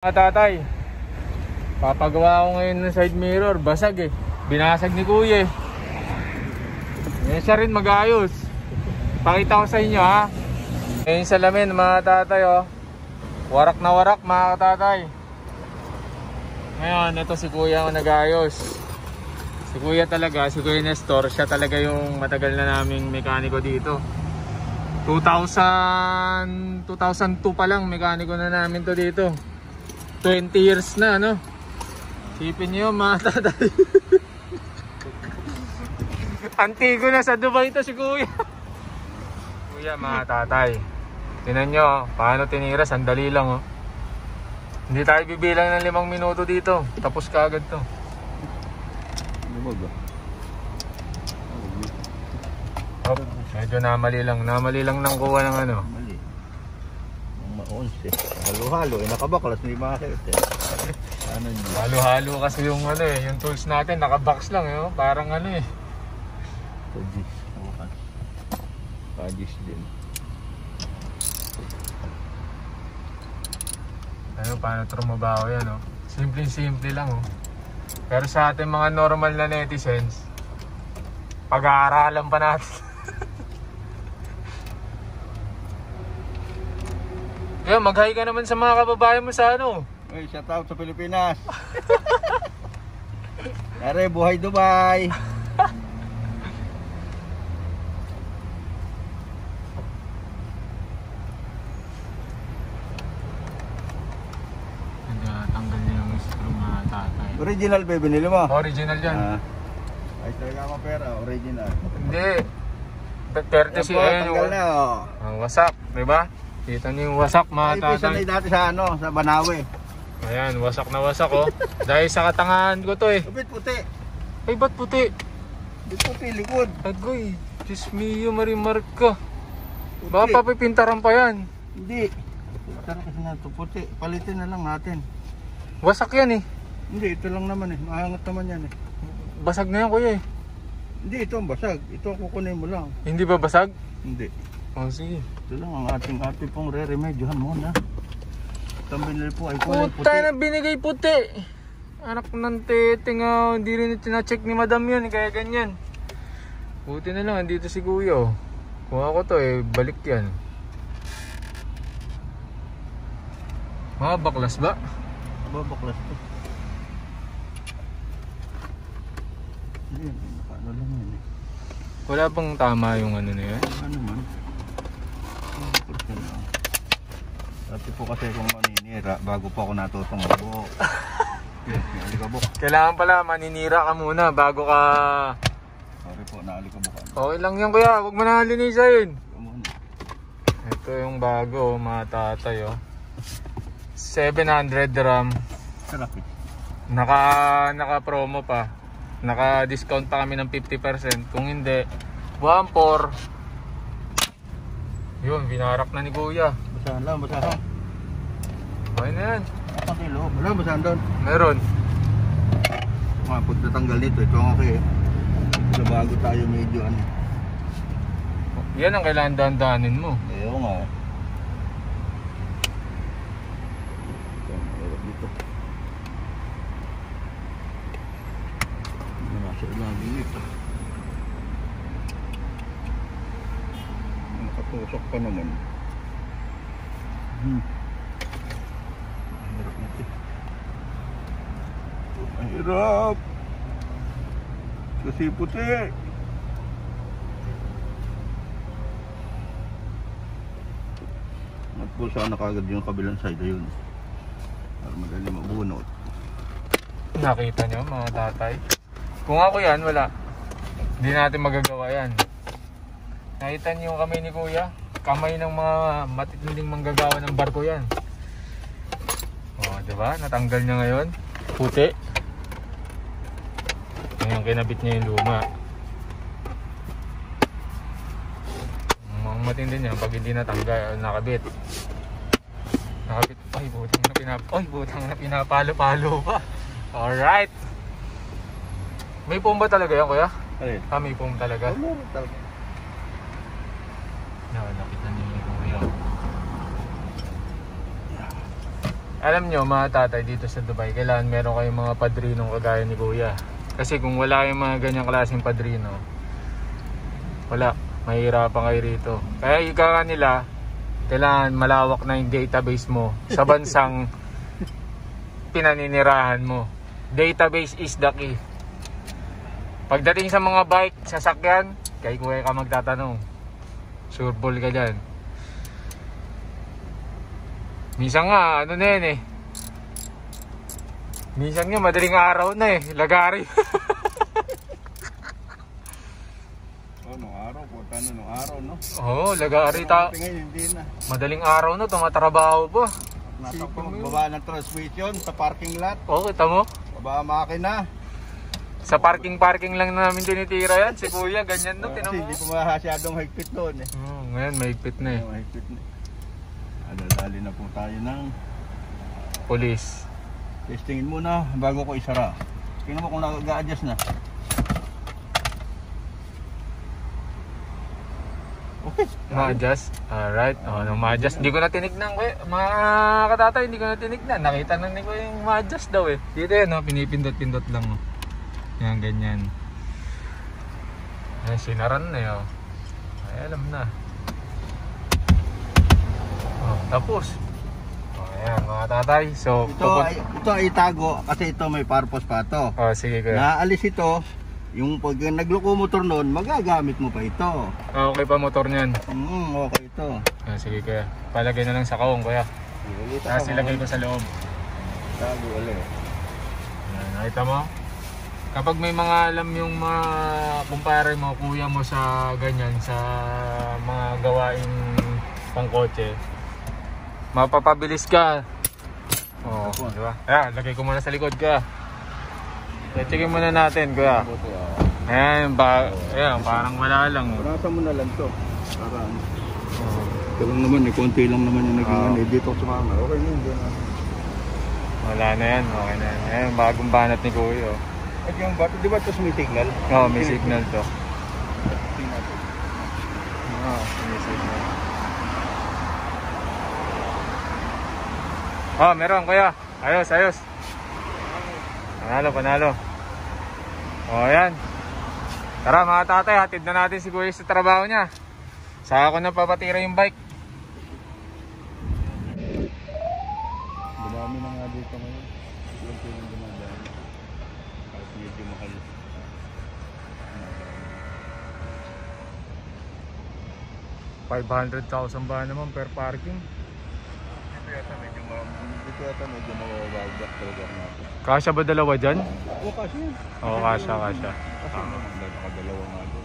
Mga tatay, papagawa ko ngayon ng side mirror, basag eh. Binasag ni kuya eh. Eh, siya rin mag-ayos. Pakita ko sa inyo ha. Ngayon sa lamin mga tatay oh. Warak na warak mga tatay. Ngayon, ito si kuya ang nag-ayos. Si kuya talaga, si kuya Nestor, siya talaga yung matagal na naming mekaniko dito. 2000, 2002 pa lang mekaniko na namin to dito. 20 years na, no? Sipin nyo, mga tatay. Antigo na sa Dubai to si Kuya. Kuya, mga tatay. Tinan nyo, paano tinira? Sandali lang, oh. Hindi tayo bibilang ng limang minuto dito. Tapos ka agad to. Lumog ah. Oh, medyo namali lang. Namali lang ng kuha ng ano. Mali. Ang maonse. Halo-halo. Eh, nakabaklas. Hindi makakita. Ano nyo? Halo-halo kasi yung ano eh, yung tools natin naka-box lang eh, oh. parang ano eh. Pajis. Bukas. Pajis din. Ano, paano trumabaho yan, oh. Simple-simple lang, oh. Pero sa ating mga normal na netizens, pag-aaralan pa natin. Kaya mag-hi ka naman sa mga kababayan mo sa ano. Uy, shout out sa Pilipinas. Are, buhay Dubai. Tanggal niya yung screw mga tatay. Original ba binili mo? Original yan. Ah. Ay, talaga mo pera. Original. Hindi. 30 si Ayan tanggal na oh. Ang wasak, di ba? Kita niyo yung wasak mga Ay, tatay. dati sa ano, sa Banawe. Ayan, wasak na wasak oh. Dahil sa katangahan ko to eh. Kapit puti. Ay, ba't puti? Kapit puti, likod. Agoy, Diyos mio, marimark ka. Puti. Baka papipintaran pa yan. Hindi. Tara kasi na ito, puti. Palitin na lang natin. Wasak yan eh. Hindi, ito lang naman eh. Maangat naman yan eh. Basag na yan kuya eh. Hindi, ito ang basag. Ito kukunin mo lang. Hindi ba basag? Hindi. Oh, sige. Ito lang ang ating ating pong re-remedyohan muna. Binili po ay kulay puti. Puta na binigay puti. Anak ng tete nga, hindi rin tina-check ni madam yan, kaya ganyan. Buti na lang, andito si kuya oh. Kung ako to eh, balik yan. Mga baklas ba? Babaklas to. Hindi, ano lang yan eh. Wala bang tama yung ano na yan? Ano man. Dati po kasi kung maninira, bago po ako natutong alikabok. Kailangan pala maninira ka muna bago ka... Sorry po, naalikabok ako. Okay lang yan kuya, huwag mo na linisayin. Ito yung bago, oh, mga tatay oh. 700 gram. Sarap eh. Naka, naka promo pa. Naka discount pa kami ng 50%. Kung hindi, 1.4. Yun, binarak na ni kuya. Basahan lang, basahan. Okay na yan. Apa kilo? Wala, basahan doon. Meron. Mga pag natanggal nito, ito ang okay eh. Ito bago tayo medyo ano. Yan ang kailangan dandanin mo. Ayaw nga. eh. Dito. Hindi na siya lagi nito. Nakatusok pa naman. Hmm. Ang hirap. Kasi puti. Nagpo sana kagad yung kabilang side ayun. Para madali mabunot. Nakita nyo mga tatay. Kung ako yan, wala. Hindi natin magagawa yan. Nakita niyo yung kamay ni kuya? Kamay ng mga matitinding manggagawa ng barko yan. O, di ba? Natanggal niya ngayon. Puti. Ngayon, kinabit niya yung luma. Ang matindi niya, pag hindi natanggal, nakabit. Nakabit. Ay, butang na pinap... Ay, butang na pinapalo-palo pa. Alright. May foam ba talaga yan, kuya? Ayun. Ah, may foam talaga. Ano talaga? Niyo yung kuya. Alam nyo mga tatay dito sa Dubai, kailangan meron kayong mga padrinong kagaya ni Kuya. Kasi kung wala yung mga ganyang klaseng padrino, wala, mahirapan kayo rito. Kaya ika ka nila, kailangan malawak na yung database mo sa bansang pinaninirahan mo. Database is the key. Pagdating sa mga bike, sasakyan, kay Kuya ka magtatanong. Sure ball ka dyan. Minsan nga, ano na yan eh. Minsan nga, madaling araw na eh. Lagari. Oh, nung araw, puta na nung araw, no? Oo, oh, lagari ta. Hindi na. Madaling araw na, tumatrabaho pa. Nasa yun. baba ng transmission sa parking lot. Oo, kita mo? Baba makina. Sa parking-parking lang namin tinitira yan. Si Kuya, ganyan no, tinan mo. hindi ko masyadong higpit doon eh. Oo, ngayon, mahigpit na eh. Oh, higpit na. Adadali na po tayo ng Police. testingin muna bago ko isara. Tingnan mo kung nag-a-adjust na. Okay. Ma-adjust? Alright. O, nung ma-adjust. Hindi ko na tinignan ko eh. Mga katatay, hindi ko na tinignan. Nakita na ni ko yung ma-adjust daw eh. Dito yan, no? pinipindot-pindot lang. Oh. Yan, ganyan. Ayan, sinaran na yun. Ay, alam na. Oh, tapos. Oh, ayan, mga tatay. So, Ito pupun- ay, ito ay itago kasi ito may purpose pa to. Oh, sige kuya. Naalis ito, yung pag naglokomotor noon, magagamit mo pa ito. Ah, okay pa motor niyan. Hmm, okay ito. Ah, sige kuya. Palagay na lang sa kaong kuya. Tapos ilagay ko sa loob. Tago ulit. Ayan, nakita mo? Kapag may mga alam yung mga kumpare mo, kuya mo sa ganyan, sa mga gawaing pangkotse, mapapabilis ka. Oo, Ako. di ba? Ayan, lagay ko muna sa likod ka. Checkin muna natin, kuya. Ayan, ba, ayan, parang wala lang. oh. Punasan mo na lang to. Para ano. Oo. Ito lang naman eh, konti lang naman yung naging Oo. ano. eh, Dito sumama. Okay na yun. Wala na yan, okay na yan. Ayan, bagong banat ni kuya. oh. At yung bato, di ba ito may signal? Oo, oh, may signal to. Tingnan natin. Oo, may signal. Oh, meron kuya. Ayos, ayos. Panalo, panalo. Oh, yan. Tara mga tatay, hatid na natin si Kuya sa trabaho niya. Saka ako na papatira yung bike. Dumami na nga dito ngayon. Ilang pilang dumadaan. Kahit medyo mahal. 500,000 ba naman per parking? Dito yata medyo ma- dito yata medyo mawawagdak talaga natin. Kasya ba dalawa dyan? Oo, kasi yun. Oo, kasya, kasya. Kasi naman, nakadalawa nga doon.